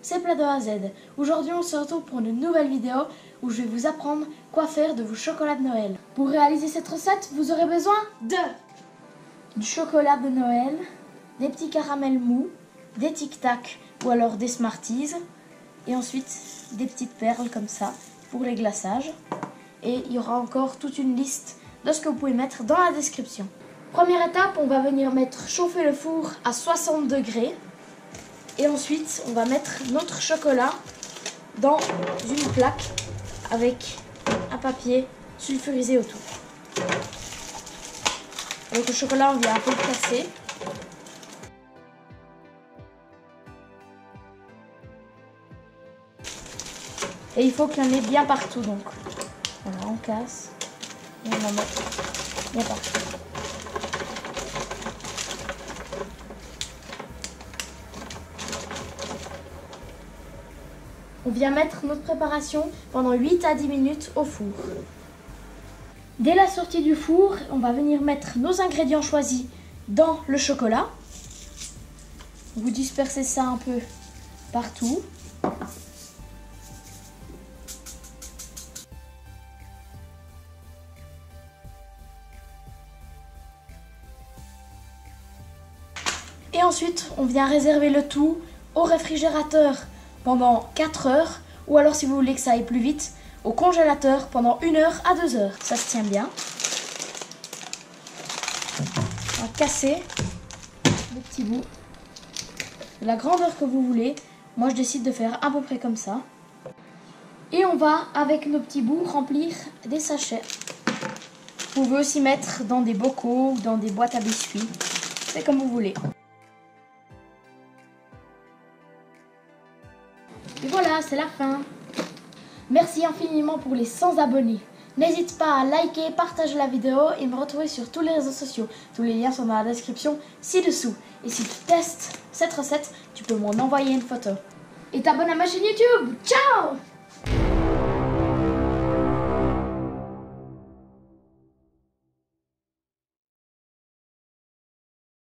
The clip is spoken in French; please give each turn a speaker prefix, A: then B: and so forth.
A: c'est Plat de A à Z. Aujourd'hui, on se retrouve pour une nouvelle vidéo où je vais vous apprendre quoi faire de vos chocolats de Noël. Pour réaliser cette recette, vous aurez besoin de du chocolat de Noël, des petits caramels mous, des tic-tac ou alors des Smarties et ensuite des petites perles comme ça pour les glaçages. Et il y aura encore toute une liste de ce que vous pouvez mettre dans la description. Première étape, on va venir mettre chauffer le four à 60 degrés. Et ensuite, on va mettre notre chocolat dans une plaque avec un papier sulfurisé autour. Avec le chocolat, on vient un peu le casser. Et il faut qu'il y en ait bien partout donc. Voilà, on casse et on en met bien partout. On vient mettre notre préparation pendant 8 à 10 minutes au four. Dès la sortie du four, on va venir mettre nos ingrédients choisis dans le chocolat. Vous dispersez ça un peu partout. Et ensuite, on vient réserver le tout au réfrigérateur pendant 4 heures. Ou alors, si vous voulez que ça aille plus vite, au congélateur pendant 1 heure à 2 heures. Ça se tient bien. On va casser le petits bouts. De la grandeur que vous voulez. Moi, je décide de faire à peu près comme ça. Et on va, avec nos petits bouts, remplir des sachets. Vous pouvez aussi mettre dans des bocaux ou dans des boîtes à biscuits. C'est comme vous voulez. C'est la fin. Merci infiniment pour les 100 abonnés. N'hésite pas à liker, partager la vidéo et me retrouver sur tous les réseaux sociaux. Tous les liens sont dans la description ci-dessous. Et si tu testes cette recette, tu peux m'en envoyer une photo. Et t'abonnes à ma chaîne YouTube. Ciao